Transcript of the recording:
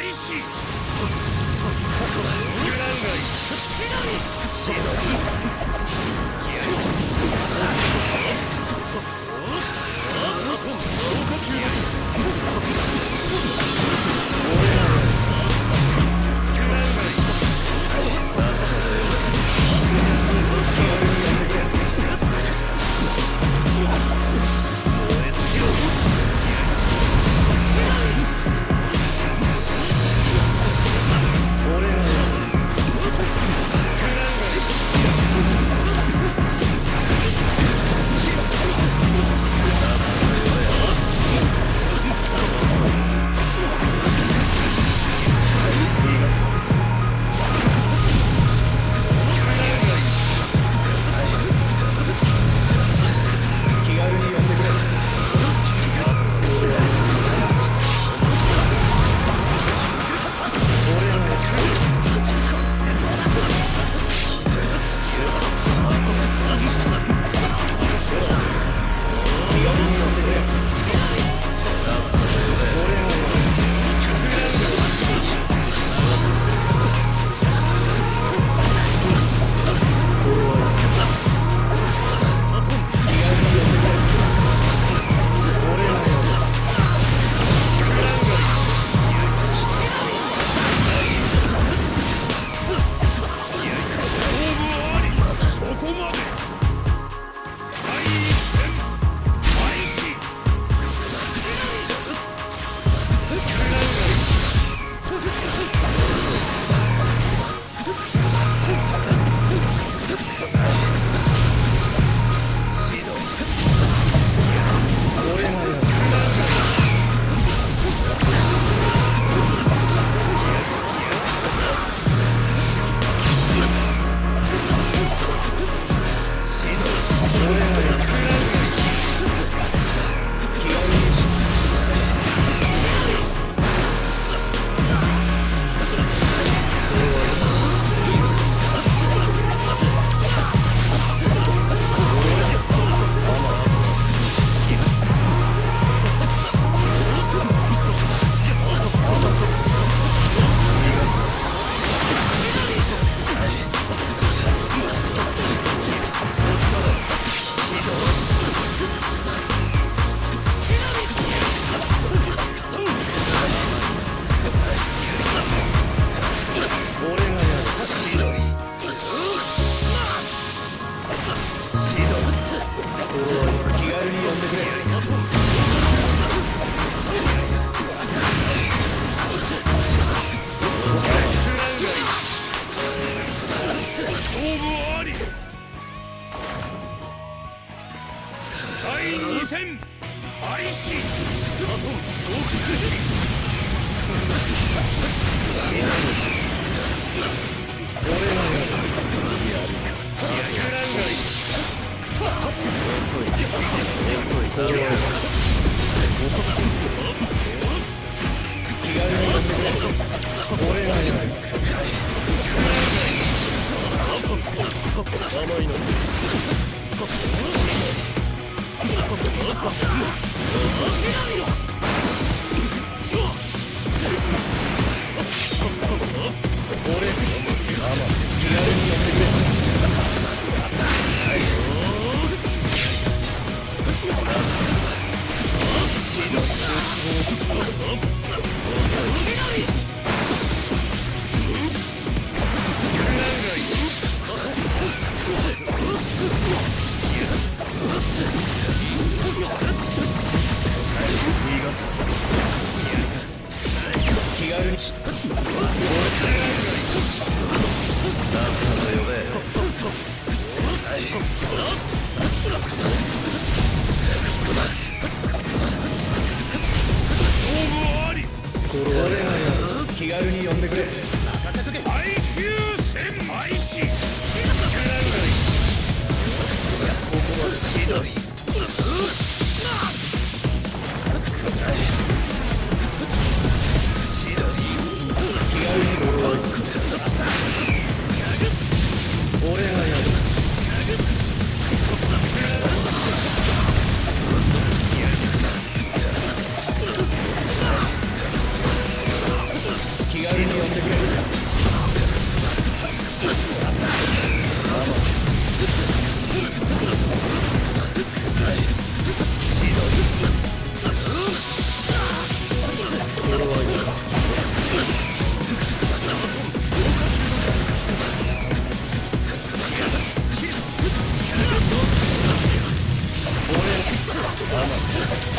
開始勝負あり気軽に呼んでくれ最終戦開始俺 Come on.